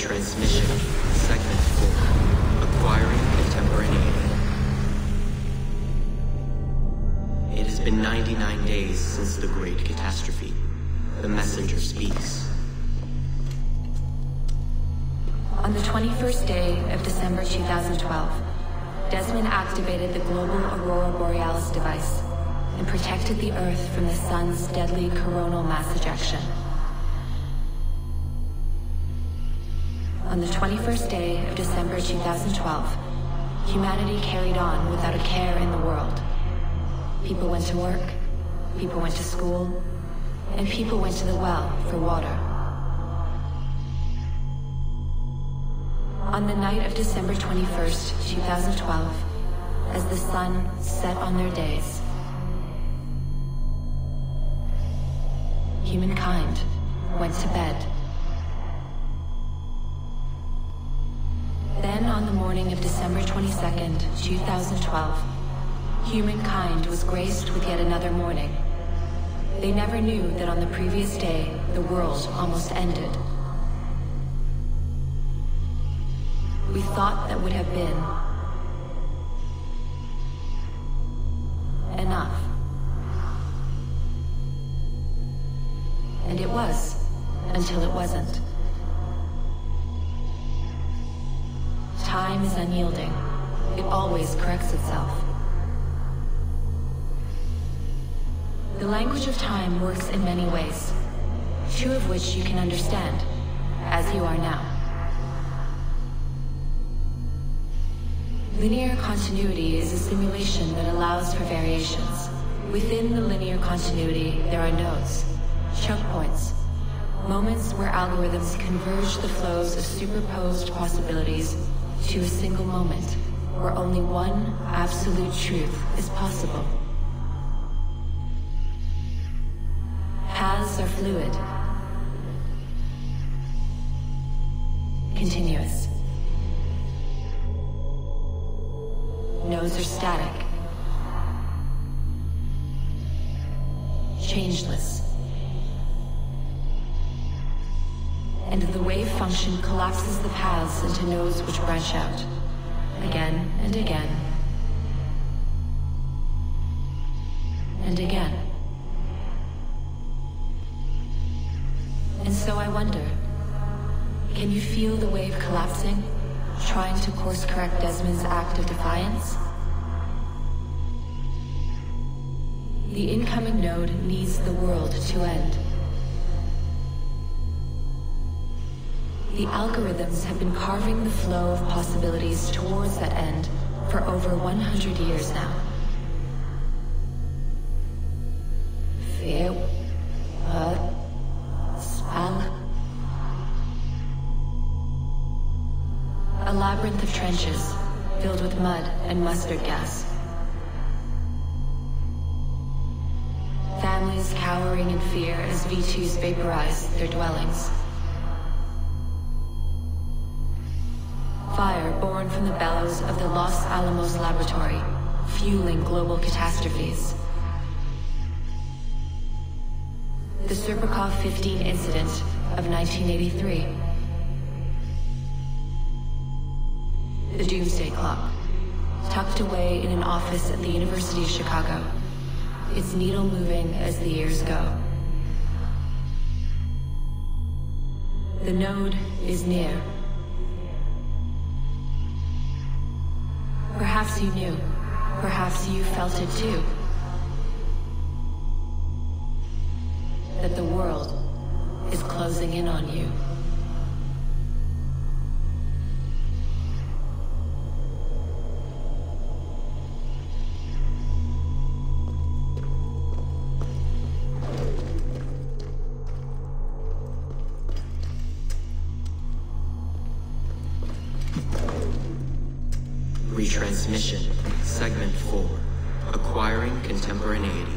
Retransmission, Segment 4, Acquiring Contemporaneity. It has been 99 days since the Great Catastrophe. The messenger speaks. On the 21st day of December 2012, Desmond activated the global Aurora Borealis device and protected the Earth from the Sun's deadly coronal mass ejection. On the 21st day of December 2012, humanity carried on without a care in the world. People went to work, people went to school, and people went to the well for water. On the night of December 21st, 2012, as the sun set on their days, humankind went to bed. Morning of December 22nd, 2012, humankind was graced with yet another morning. They never knew that on the previous day, the world almost ended. We thought that would have been enough. And it was, until it wasn't. Time is unyielding. It always corrects itself. The language of time works in many ways, two of which you can understand, as you are now. Linear continuity is a simulation that allows for variations. Within the linear continuity, there are nodes, choke points, moments where algorithms converge the flows of superposed possibilities to a single moment, where only one absolute truth is possible. Paths are fluid, continuous. Nodes are static, changeless. And the wave function collapses the paths into nodes which branch out, again and again, and again. And so I wonder, can you feel the wave collapsing, trying to course correct Desmond's act of defiance? The incoming node needs the world to end. The algorithms have been carving the flow of possibilities towards that end for over 100 years now. A labyrinth of trenches filled with mud and mustard gas. Families cowering in fear as V2s vaporize their dwellings. Born from the bellows of the Los Alamos laboratory, fueling global catastrophes. The Serpukhov 15 incident of 1983. The Doomsday Clock, tucked away in an office at the University of Chicago, its needle moving as the years go. The node is near. Perhaps you knew. Perhaps you felt it too. That the world is closing in on you. Retransmission, Segment 4, Acquiring Contemporaneity.